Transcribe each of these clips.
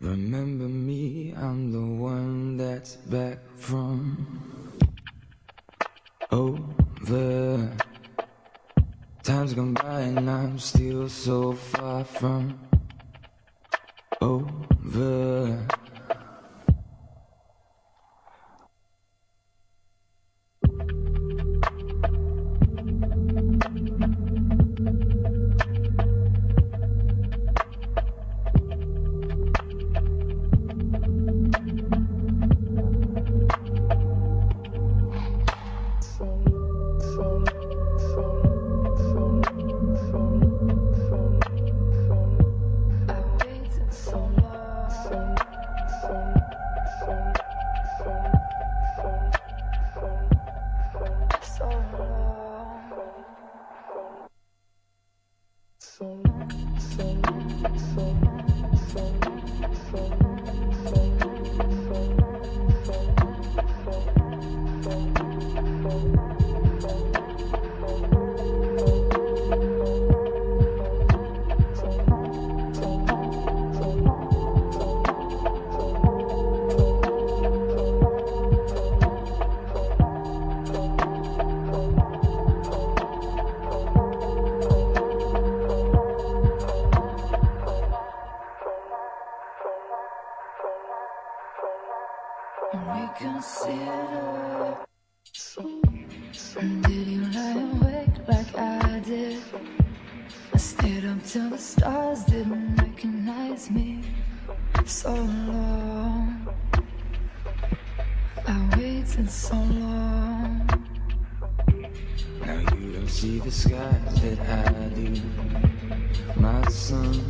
Remember me, I'm the one that's back from over. Time's gone by and I'm still so far from over. Thank you. Reconsider. Did you lie awake like I did? I stayed up till the stars didn't recognize me. So long, I waited so long. Now you don't see the sky that I do. My sun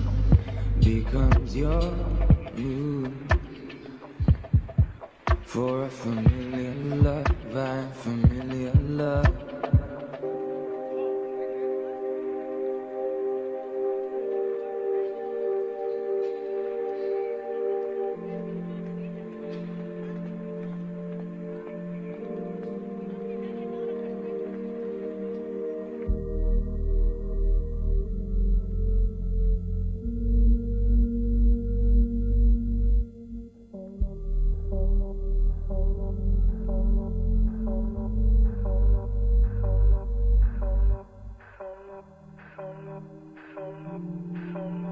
becomes your moon. For a familiar love, love. Soma, Soma.